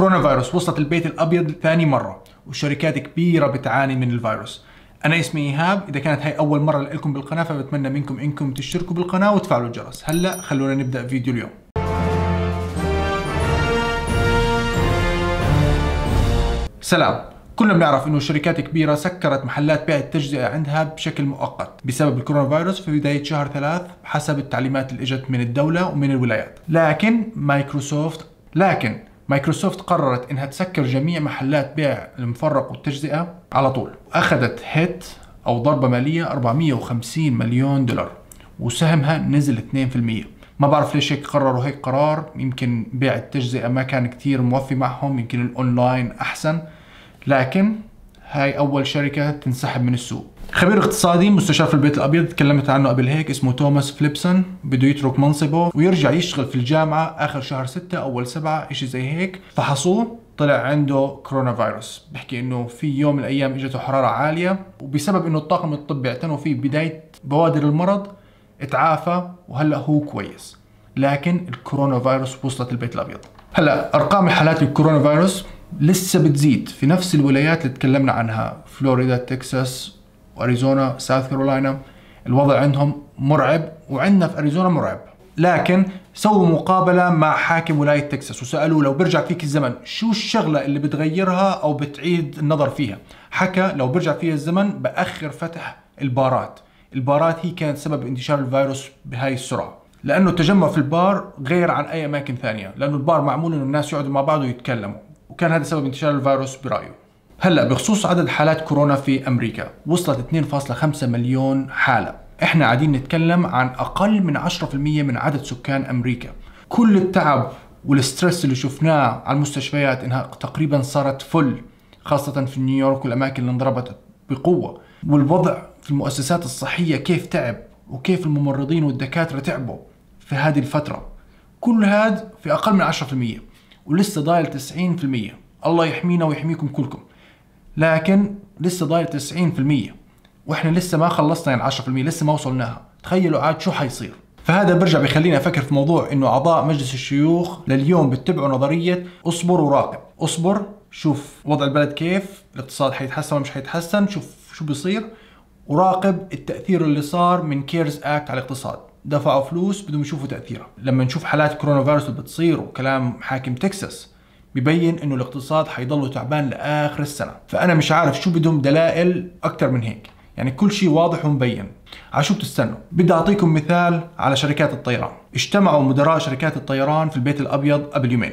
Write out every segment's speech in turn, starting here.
كورونا فيروس وصلت البيت الأبيض ثاني مرة وشركات كبيرة بتعاني من الفيروس. أنا اسمي إيهاب إذا كانت هاي أول مرة لكم بالقناة فبتمنى منكم إنكم تشتركوا بالقناة وتفعلوا الجرس. هلأ خلونا نبدأ فيديو اليوم. سلام. كلنا بنعرف إنه شركات كبيرة سكرت محلات بيع التجزئة عندها بشكل مؤقت بسبب الكورونا فيروس في بداية شهر ثلاث حسب التعليمات اللي إجت من الدولة ومن الولايات. لكن مايكروسوفت لكن مايكروسوفت قررت إنها تسكر جميع محلات بيع المفرق والتجزئة على طول. أخذت hit أو ضربة مالية 450 مليون دولار وسهمها نزل 2% ما بعرف ليش هيك قرروا هيك قرار. يمكن بيع التجزئة ما كان كتير موفي معهم يمكن الأونلاين أحسن. لكن هاي أول شركة تنسحب من السوق. خبير اقتصادي مستشار في البيت الأبيض تكلمت عنه قبل هيك اسمه توماس فليبسون بده يترك منصبه ويرجع يشتغل في الجامعة آخر شهر ستة أول سبعة إشي زي هيك. فحصوه طلع عنده كورونا فيروس. بحكي إنه في يوم من الأيام إجته حرارة عالية وبسبب إنه الطاقم الطبي اعتنوا فيه بداية بوادر المرض اتعافى وهلأ هو كويس. لكن الكورونا فيروس وصلت البيت الأبيض. هلأ أرقام الحالات الكورونا فيروس لسه بتزيد. في نفس الولايات اللي تكلمنا عنها فلوريدا تكساس واريزونا ساوث كارولاينا الوضع عندهم مرعب وعندنا في أريزونا مرعب. لكن سووا مقابلة مع حاكم ولاية تكساس وسألوه لو برجع فيك الزمن شو الشغلة اللي بتغيرها أو بتعيد النظر فيها؟ حكى لو برجع فيها الزمن بأخر فتح البارات. البارات هي كانت سبب انتشار الفيروس بهاي السرعة. لأنه التجمع في البار غير عن أي أماكن ثانية لأنه البار معمول إنه الناس يقعدوا مع بعض ويتكلموا. وكان هذا سبب انتشار الفيروس برأيه. هلأ بخصوص عدد حالات كورونا في أمريكا وصلت 2.5 مليون حالة. إحنا قاعدين نتكلم عن أقل من 10% من عدد سكان أمريكا. كل التعب وال stress اللي شفناه على المستشفيات إنها تقريبا صارت full خاصة في نيويورك والأماكن اللي انضربت بقوة. والوضع في المؤسسات الصحية كيف تعب وكيف الممرضين والدكاترة تعبوا في هذه الفترة. كل هذا في أقل من 10% ولسه ضايل 90% الله يحمينا ويحميكم كلكم. لكن لسه ضايل 90% وإحنا لسه ما خلصنا يعني 10% لسه ما وصلناها. تخيلوا عاد شو حيصير. فهذا برجع بخليني أفكر في موضوع إنه أعضاء مجلس الشيوخ لليوم بيتبعوا نظرية اصبر وراقب. اصبر شوف وضع البلد كيف الاقتصاد حيتحسن ولا مش حيتحسن شوف شو بيصير. وراقب التأثير اللي صار من CARES Act على الاقتصاد. دفعوا فلوس بدهم يشوفوا تأثيرها. لما نشوف حالات كورونا فيروس اللي بتصير وكلام حاكم تكساس ببين إنه الاقتصاد حيضله تعبان لآخر السنة. فأنا مش عارف شو بدهم دلائل أكثر من هيك. يعني كل شيء واضح ومبين. على شو بتستنوا؟ بدي أعطيكم مثال على شركات الطيران. اجتمعوا مدراء شركات الطيران في البيت الأبيض قبل يومين.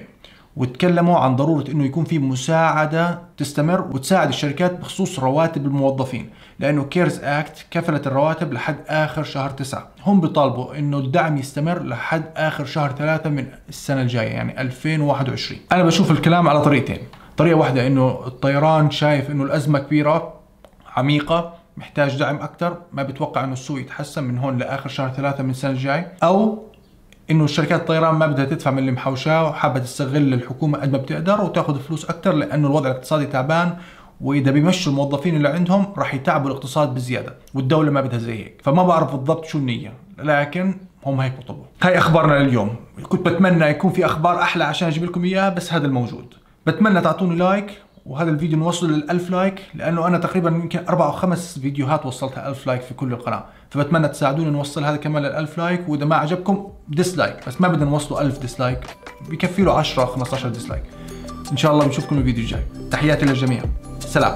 وتكلموا عن ضرورة إنه يكون في مساعدة تستمر وتساعد الشركات بخصوص رواتب الموظفين لأنه كيرز آكت كفلت الرواتب لحد آخر شهر تسعة. هم بيطالبوا إنه الدعم يستمر لحد آخر شهر ثلاثة من السنة الجاية يعني 2021 أنا بشوف الكلام على طريقتين. طريقة واحدة إنه الطيران شايف إنه الأزمة كبيرة عميقة محتاج دعم أكثر ما بتوقع إنه السوق يتحسن من هون لآخر شهر ثلاثة من السنة الجاي أو إنه شركات الطيران ما بدها تدفع من اللي محوشاه وحابة تستغل الحكومة قد ما بتقدر وتاخذ فلوس أكثر لأنه الوضع الاقتصادي تعبان وإذا بيمشوا الموظفين اللي عندهم راح يتعبوا الاقتصاد بزيادة والدولة ما بدها زي هيك فما بعرف بالضبط شو النية لكن هم هيك بطلبوا هاي أخبارنا لليوم. كنت بتمنى يكون في أخبار أحلى عشان أجيب لكم إياها بس هذا الموجود. بتمنى تعطوني like وهذا الفيديو نوصل لل1000 like لأنه أنا تقريبا يمكن أربع أو خمس فيديوهات وصلتها 1000 like في كل القناه فبتمنى تساعدوني نوصل هذا كمان لل1000 like وإذا ما عجبكم dislike بس ما بدنا نوصله 1000 dislike بكفي له 10 15 ديسلايك إن شاء الله بنشوفكم الفيديو الجاي. تحياتي للجميع. سلام.